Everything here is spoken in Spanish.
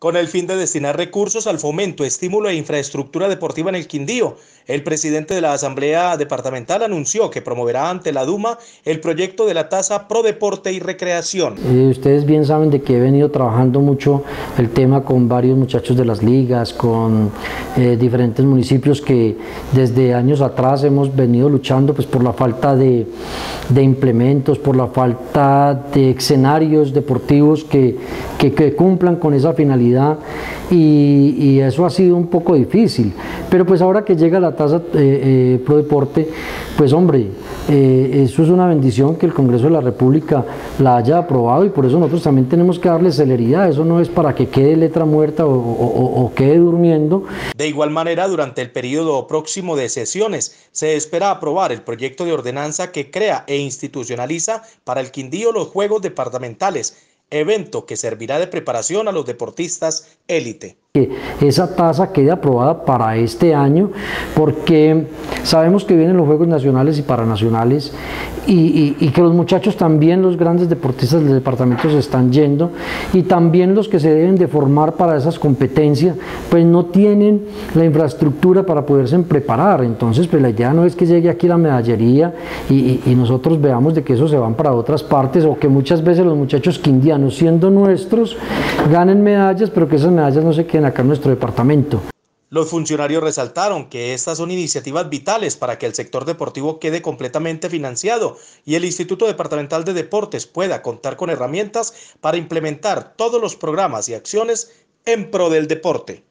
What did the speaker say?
con el fin de destinar recursos al fomento, estímulo e infraestructura deportiva en el Quindío. El presidente de la Asamblea Departamental anunció que promoverá ante la Duma el proyecto de la tasa Pro Deporte y Recreación. Ustedes bien saben de que he venido trabajando mucho el tema con varios muchachos de las ligas, con eh, diferentes municipios que desde años atrás hemos venido luchando pues, por la falta de, implementos, por la falta de escenarios deportivos que cumplan con esa finalidad y, eso ha sido un poco difícil. Pero pues ahora que llega la tasa eh, eh, pro deporte, pues hombre, eh, eso es una bendición que el Congreso de la República la haya aprobado y por eso nosotros también tenemos que darle celeridad. Eso no es para que quede letra muerta o, o quede durmiendo. De igual manera, durante el periodo próximo de sesiones, se espera aprobar el proyecto de ordenanza que crea e institucionaliza para el Quindío los Juegos Departamentales evento que servirá de preparación a los deportistas élite que esa tasa quede aprobada para este año, porque sabemos que vienen los Juegos Nacionales y Paranacionales y, que los muchachos también, los grandes deportistas del departamento se están yendo y también los que se deben de formar para esas competencias, pues no tienen la infraestructura para poderse preparar. Entonces, pues la idea no es que llegue aquí la medallería y, nosotros veamos de que eso se van para otras partes o que muchas veces los muchachos quindianos, siendo nuestros, ganen medallas, pero que esas medallas no se queden acá en nuestro departamento. Los funcionarios resaltaron que estas son iniciativas vitales para que el sector deportivo quede completamente financiado y el Instituto Departamental de Deportes pueda contar con herramientas para implementar todos los programas y acciones en pro del deporte.